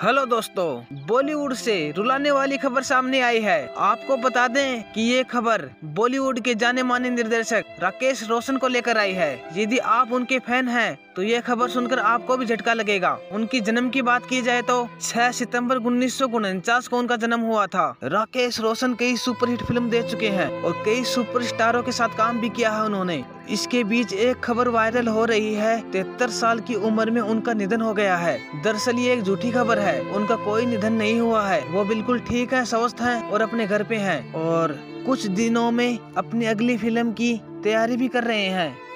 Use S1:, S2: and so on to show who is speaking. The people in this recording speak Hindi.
S1: हेलो दोस्तों, बॉलीवुड से रुलाने वाली खबर सामने आई है। आपको बता दें कि ये खबर बॉलीवुड के जाने माने निर्देशक राकेश रोशन को लेकर आई है। यदि आप उनके फ़ैन हैं तो ये खबर सुनकर आपको भी झटका लगेगा। उनकी जन्म की बात की जाए तो 6 सितंबर उन्नीस सौ उनचास को उनका जन्म हुआ था। राकेश रोशन कई सुपरहिट फ़िल्म दे चुके हैं और कई सुपरस्टारों के साथ काम भी किया है उन्होंने। इसके बीच एक खबर वायरल हो रही है। तिहत्तर साल की उम्र में उनका निधन हो गया है। दरअसल ये एक झूठी खबर है। उनका कोई निधन नहीं हुआ है। वो बिल्कुल ठीक है, स्वस्थ है और अपने घर पे है और कुछ दिनों में अपनी अगली फ़िल्म की तैयारी भी कर रहे हैं।